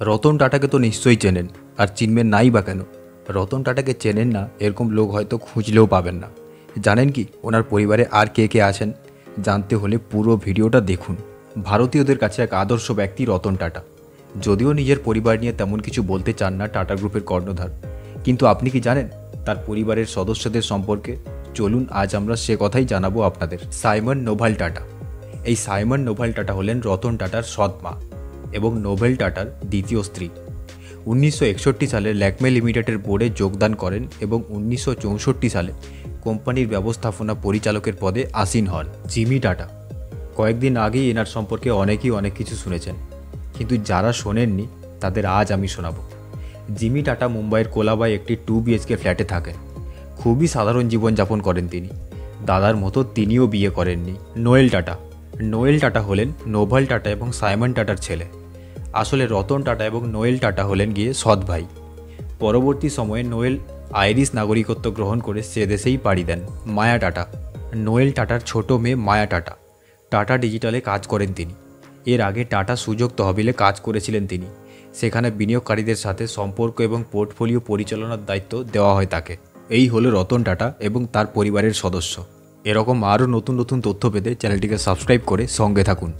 রতন টাটাকে তো নিশ্চয়ই চেনেন, আর চিনবেন নাই বা কেন? রতন টাটাকে চেনেন না, এরকম লোক হয়তো খুঁজলেও পাবেন না। জানেন কি, ওনার পরিবারে আর কে কে আছেন? জানতে হলে পুরো ভিডিওটা দেখুন। ভারতীয়দের কাছে এক আদর্শ ব্যক্তি রতন টাটা। যদিও নিজের পরিবার নিয়ে তেমন কিছু বলতে চান না টাটা গ্রুপের কর্ণধার। কিন্তু আপনি কি জানেন, তার পরিবারের সদস্যদের সম্পর্কে? চলুন আজ আমরা সে কথাই জানাব আপনাদের। Simone naval Tata. এই সাইমন নোভাল টাটা হলেন রতন টাটার সৎ মা। এবং নোভেল টাটার দ্বিতীয় স্ত্রী। উনিশশো একষট্টি সালে ল্যাকমে লিমিটেডের বোর্ডে যোগদান করেন এবং উনিশশো চৌষট্টি সালে কোম্পানির ব্যবস্থাপনা পরিচালকের পদে আসীন হন জিমি টাটা। কয়েকদিন আগেই এনার সম্পর্কে অনেকেই অনেক কিছু শুনেছেন, কিন্তু যারা শোনেননি তাদের আজ আমি শোনাবো। জিমি টাটা মুম্বাইয়ের কোলাবায় একটি টু বিএচকে ফ্ল্যাটে থাকেন। খুবই সাধারণ জীবনযাপন করেন তিনি। দাদার মতো তিনিও বিয়ে করেননি। নোয়েল টাটা নোয়েল টাটা হলেন নোভাল টাটা এবং সাইমন টাটার ছেলে। আসলে রতন টাটা এবং নোয়েল টাটা হলেন গিয়ে সৎ ভাই। পরবর্তী সময়ে নোয়েল আইরিশ নাগরিকত্ব গ্রহণ করে সে দেশেই পাড়ি দেন, মায়া টাটা। নোয়েল টাটার ছোট মেয়ে মায়া টাটা। টাটা ডিজিটালে কাজ করেন তিনি। এর আগে টাটা সুযোগ তহবিলে কাজ করেছিলেন তিনি। সেখানে বিনিয়োগকারীদের সাথে সম্পর্ক এবং পোর্টফোলিও পরিচালনার দায়িত্ব দেওয়া হয় তাকে। এই হলো রতন টাটা এবং তার পরিবারের সদস্য। এরকম আরও নতুন নতুন তথ্য পেতে চ্যানেলটিকে সাবস্ক্রাইব করে সঙ্গে থাকুন।